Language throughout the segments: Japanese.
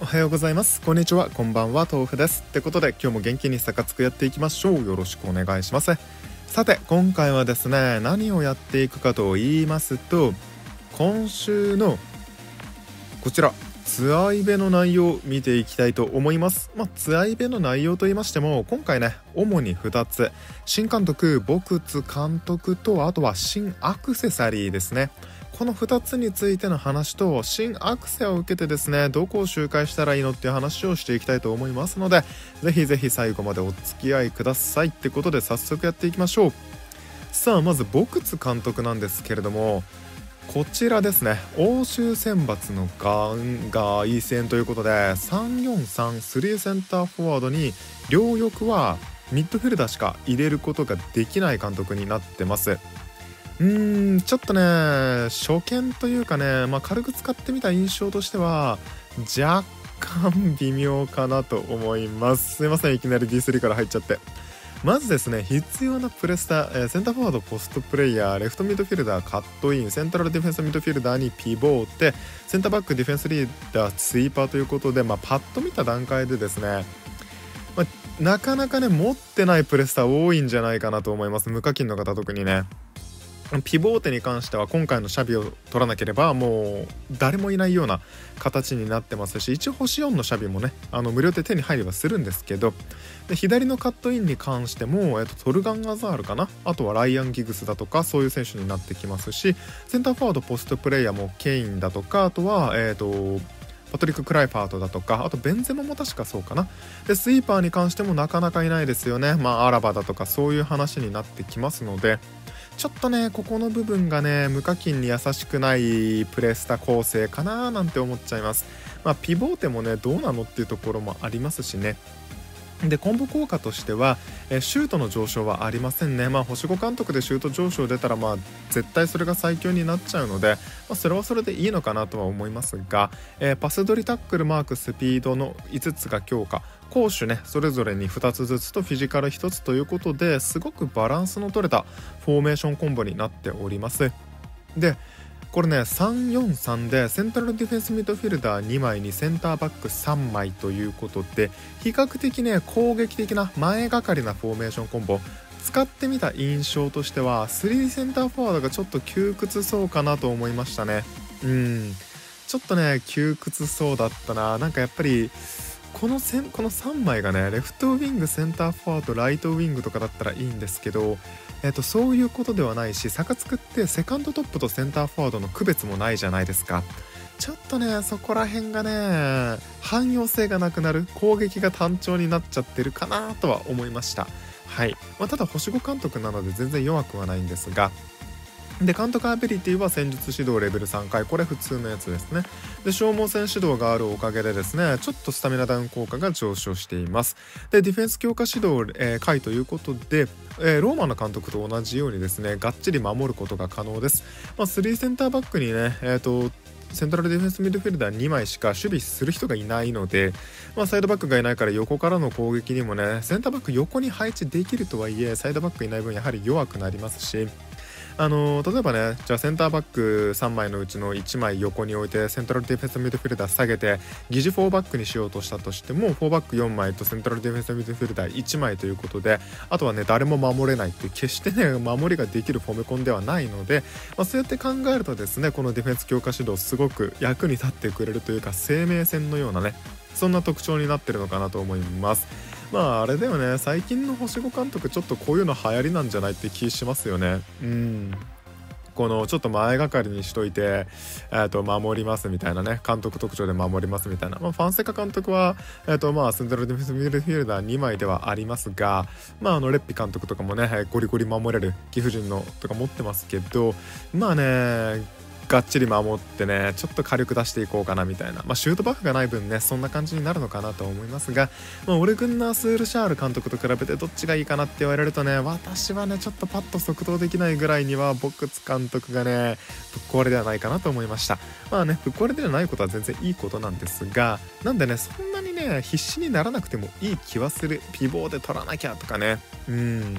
おはようございます。こんにちは。こんばんは。豆腐です。ってことで今日も元気にサカツクやっていきましょう。よろしくお願いします。さて今回はですね何をやっていくかと言いますと今週のこちらツアイベの内容を見ていきたいと思います。まあ、ツアイベの内容と言いましても今回ね主に2つ。新監督ボクツ監督とあとは新アクセサリーですね。この2つについての話と新アクセを受けてですねどこを周回したらいいのっていう話をしていきたいと思いますのでぜひぜひ最後までお付き合いください。ってことで早速やっていきましょう。さあまずボクツ監督なんですけれどもこちらですね。欧州選抜のガンガー戦ということで3433センターフォワードに両翼はミッドフィルダーしか入れることができない監督になってます。うーんちょっとね初見というかね、まあ、軽く使ってみた印象としては若干微妙かなと思います。すいませんいきなり D3 から入っちゃって。まずですね必要なプレスター、えー、センターフォワードポストプレイヤーレフトミッドフィルダーカットインセントラルディフェンスミッドフィルダーにピボーテセンターバックディフェンスリーダースイーパーということで、まあ、パッと見た段階でですねま、なかなかね持ってないプレスター多いんじゃないかなと思います。無課金の方特にね。ピボーテに関しては今回のシャビを取らなければもう誰もいないような形になってますし一応星4のシャビもねあの無料で手に入りはするんですけどで左のカットインに関しても、えっと、トルガン・アザールかな？あとはライアン・ギグスだとかそういう選手になってきますしセンターフォワードポストプレイヤーもケインだとかあとはえっ、とパトリック・クライファートだとかあとベンゼマも確かそうかな？でスイーパーに関してもなかなかいないですよね。まあアラバだとかそういう話になってきますのでちょっとねここの部分がね無課金に優しくないプレスタ構成かななんて思っちゃいます。まあピボーテもねどうなのっていうところもありますしね。でコンボ効果としては、えシュートの上昇はありませんね、まあ、星5監督でシュート上昇出たら、まあ、絶対それが最強になっちゃうので、まあ、それはそれでいいのかなとは思いますが、え、パス取りタックルマークスピードの5つが強化。攻守ねそれぞれに2つずつとフィジカル1つということですごくバランスの取れたフォーメーションコンボになっております。でこれね343でセントラルディフェンスミッドフィルダー2枚にセンターバック3枚ということで比較的ね攻撃的な前がかりなフォーメーションコンボ使ってみた印象としては3センターフォワードがちょっと窮屈そうかなと思いましたね。うん。ちょっとね窮屈そうだったな。なんかやっぱりこのせこの3枚がねレフトウィングセンターフォワードライトウィングとかだったらいいんですけど、えー、とそういうことではないし差がつくってセカンドトップとセンターフォワードの区別もないじゃないですか。ちょっとねそこら辺がね汎用性がなくなる攻撃が単調になっちゃってるかなとは思いました。はい、まあ、ただ星5監督なので全然弱くはないんですがで監督アビリティは戦術指導レベル3回。これ普通のやつですね。で消耗戦指導があるおかげでですねちょっとスタミナダウン効果が上昇しています。でディフェンス強化指導、えー、回ということで、えー、ローマの監督と同じようにですねがっちり守ることが可能です、まあ、3センターバックにねえっ、ー、とセントラルディフェンスミッドフィルダー2枚しか守備する人がいないので、まあ、サイドバックがいないから横からの攻撃にもねセンターバック横に配置できるとはいえサイドバックいない分やはり弱くなりますしあの例えばねじゃあセンターバック3枚のうちの1枚横に置いてセントラルディフェンスミッドフィルダー下げて疑似4バックにしようとしたとしても4バック4枚とセントラルディフェンスミッドフィルダー1枚ということであとはね誰も守れないって決してね守りができるフォメコンではないので、まあ、そうやって考えるとですねこのディフェンス強化指導すごく役に立ってくれるというか生命線のようなねそんな特徴になってるのかなと思います。まああれだよね。最近の星5監督ちょっとこういうの流行りなんじゃないって気しますよね。うん。このちょっと前がかりにしといて、えー、と守りますみたいなね。監督特徴で守りますみたいな、まあ、ファンセカ監督は、えーとまあ、セントラルディフェンスミルフィールダー2枚ではありますが、まあ、あのレッピ監督とかもねゴリゴリ守れる貴婦人のとか持ってますけどまあねがっちり守ってねちょっと火力出していこうかなみたいな、まあ、シュートバフがない分ねそんな感じになるのかなと思いますが、まあ、オレグンナース・ールシャール監督と比べてどっちがいいかなって言われるとね私はねちょっとパッと即答できないぐらいにはボックス監督がねぶっ壊れではないかなと思いました。まあねぶっ壊れではないことは全然いいことなんですがなんでねそんなにね必死にならなくてもいい気はする。ピボーで取らなきゃとかね。うん。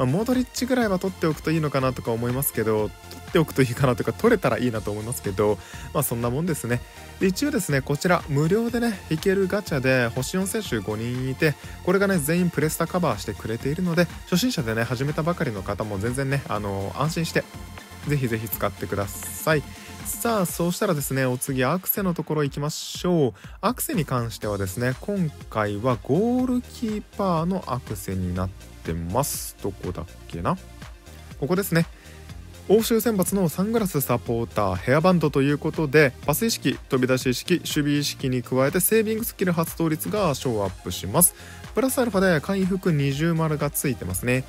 まあ、モドリッチぐらいは取っておくといいのかなとか思いますけど取っておくといいかなとか取れたらいいなと思いますけどまあそんなもんですね。で一応ですねこちら無料でねいけるガチャで星4選手5人いてこれがね全員プレスタカバーしてくれているので初心者でね始めたばかりの方も全然ねあの安心してぜひぜひ使ってください。さあそうしたらですねお次アクセのところ行きましょう。アクセに関してはですね今回はゴールキーパーのアクセになってってます。どこだっけな？ここですね。欧州選抜のサングラスサポーターヘアバンドということでパス意識飛び出し意識守備意識に加えてセービングスキル発動率がショーアップします。プラスアルファで回復20丸がついてますね。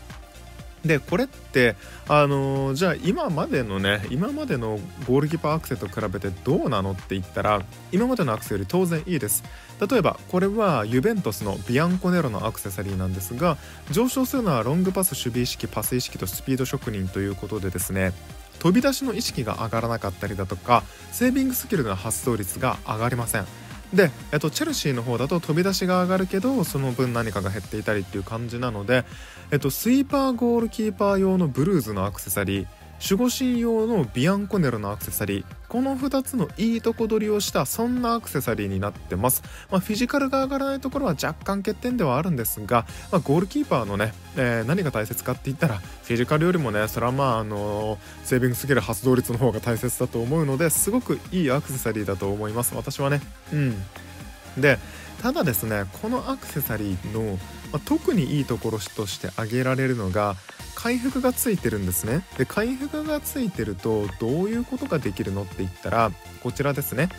でこれってあのー、じゃあ今までのね今までのゴールキーパーアクセと比べてどうなのって言ったら今までのアクセより当然いいです。例えばこれはユベントスのビアンコネロのアクセサリーなんですが上昇するのはロングパス守備意識パス意識とスピード職人ということでですね飛び出しの意識が上がらなかったりだとかセービングスキルの発動率が上がりません。で、えっと、チェルシーの方だと飛び出しが上がるけどその分何かが減っていたりっていう感じなので、えっと、スイーパーゴールキーパー用のブルーズのアクセサリー守護神用のビアンコネロのアクセサリー。この2つのいいとこ取りをしたそんなアクセサリーになってます、まあ、フィジカルが上がらないところは若干欠点ではあるんですが、まあ、ゴールキーパーのね、えー、何が大切かって言ったらフィジカルよりもねそれはまああのー、セービングスキル発動率の方が大切だと思うのですごくいいアクセサリーだと思います。私はね。うん。でただですねこのアクセサリーの、まあ、特にいいところとして挙げられるのが回復がついてるんですね。で回復がついてるとどういうことができるのって言ったらこちらですね。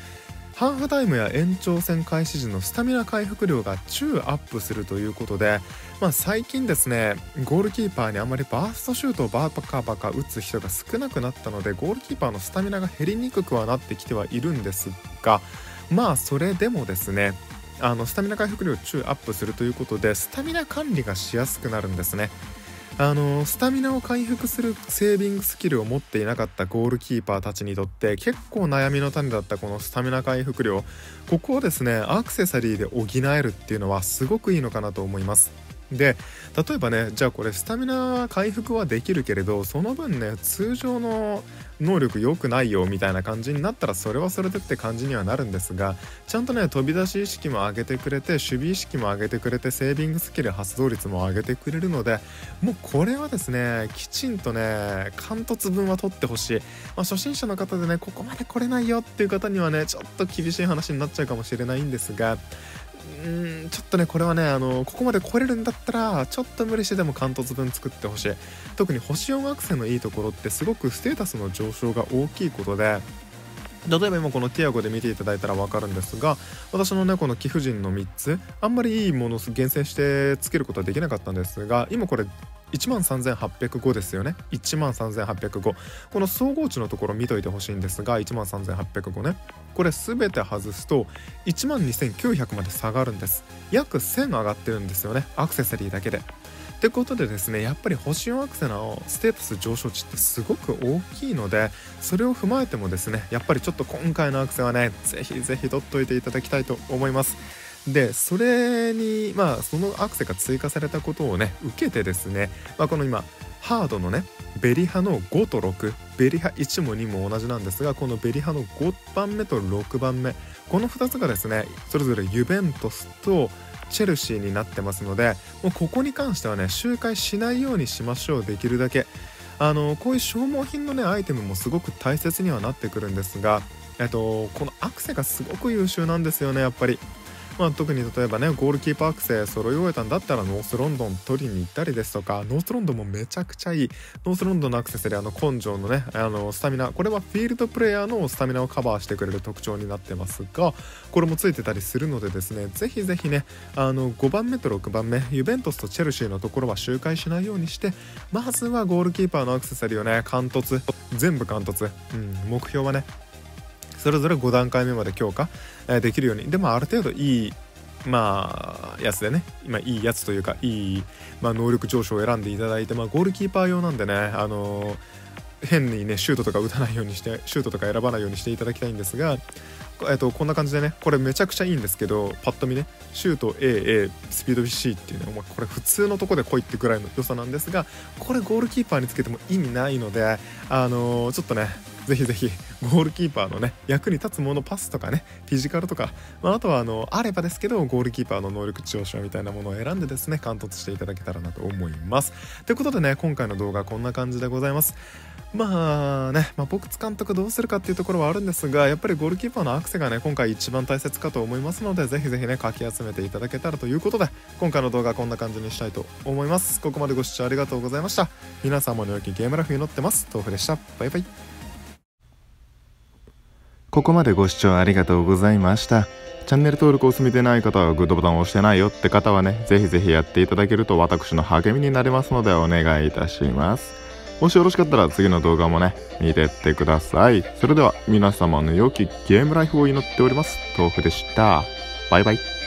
ハーフタイムや延長戦開始時のスタミナ回復量が中アップするということで、まあ、最近ですねゴールキーパーにあまりバーストシュートをバカバカ打つ人が少なくなったのでゴールキーパーのスタミナが減りにくくはなってきてはいるんですがまあそれでもですねあのスタミナ回復量中アップするということでスタミナ管理がしやすくなるんですね。あのスタミナを回復するセービングスキルを持っていなかったゴールキーパーたちにとって結構悩みの種だったこのスタミナ回復量ここをですねアクセサリーで補えるっていうのはすごくいいのかなと思います。で例えばねじゃあこれスタミナ回復はできるけれどその分ね通常の能力良くないよみたいな感じになったらそれはそれでって感じにはなるんですがちゃんとね飛び出し意識も上げてくれて守備意識も上げてくれてセービングスキル発動率も上げてくれるのでもうこれはですねきちんとね貫突分は取ってほしい、まあ、初心者の方でねここまで来れないよっていう方にはねちょっと厳しい話になっちゃうかもしれないんですがうんちょっとねこれはねあのここまで来れるんだったらちょっと無理してでも関東分作ってほしい。特に星4学生のいいところってすごくステータスの上昇が大きいことで例えば今このティアゴで見ていただいたら分かるんですが私のねこの貴婦人の3つあんまりいいものを厳選してつけることはできなかったんですが今これ13,805ですよね。13,805この総合値のところ見といてほしいんですが13,805ね。これ全て外すと12,900まで下がるんです。約1000上がってるんですよね。アクセサリーだけで。ってことでですねやっぱり星4アクセのステータス上昇値ってすごく大きいのでそれを踏まえてもですねやっぱりちょっと今回のアクセはねぜひぜひ取っといていただきたいと思います。でそれにまあそのアクセが追加されたことをね受けてですね、まあ、この今ハードのねベリハの5と6ベリハ1も2も同じなんですがこのベリハの5番目と6番目この2つがですねそれぞれユベントスとチェルシーになってますのでもうここに関してはね周回しないようにしましょうできるだけ。あのこういう消耗品のねアイテムもすごく大切にはなってくるんですがえっとこのアクセがすごく優秀なんですよねやっぱり。まあ、特に例えばねゴールキーパーアクセ揃い終えたんだったらノースロンドン取りに行ったりですとかノースロンドンもめちゃくちゃいい。ノースロンドンのアクセサリーあの根性のねあのスタミナ。これはフィールドプレイヤーのスタミナをカバーしてくれる特徴になってますがこれもついてたりするのでですねぜひぜひねあの5番目と6番目ユベントスとチェルシーのところは周回しないようにしてまずはゴールキーパーのアクセサリーをね貫突。全部貫突、うん、目標はねそれぞれ5段階目まで強化、できるように。でもある程度いいまあやつでね。今いいやつというかいい、まあ、能力上昇を選んでいただいて、まあ、ゴールキーパー用なんでねあの、変にねシュートとか打たないようにしてシュートとか選ばないようにしていただきたいんですがえっと、こんな感じでねこれめちゃくちゃいいんですけどパッと見ねシュート AA スピード C っていうね、まあ、これ普通のとこで来いってぐらいの良さなんですがこれゴールキーパーにつけても意味ないのであのー、ちょっとねぜひぜひゴールキーパーのね役に立つものパスとかねフィジカルとか、まあ、あとはあのあればですけどゴールキーパーの能力値上昇みたいなものを選んでですね貫突していただけたらなと思います。ということでね今回の動画はこんな感じでございます。まあね、まあ、僕監督どうするかっていうところはあるんですがやっぱりゴールキーパーのアクセがね今回一番大切かと思いますのでぜひぜひねかき集めていただけたらということで今回の動画はこんな感じにしたいと思います。ここまでご視聴ありがとうございました。皆様の良きゲームラフに乗ってます。豆腐でした。バイバイ。ここまでご視聴ありがとうございましたチャンネル登録を済みでない方はグッドボタンを押してないよって方はねぜひぜひやっていただけると私の励みになりますのでお願いいたしますもしよろしかったら次の動画もね、見てってください。それでは皆様の良きゲームライフを祈っております。豆腐でした。バイバイ。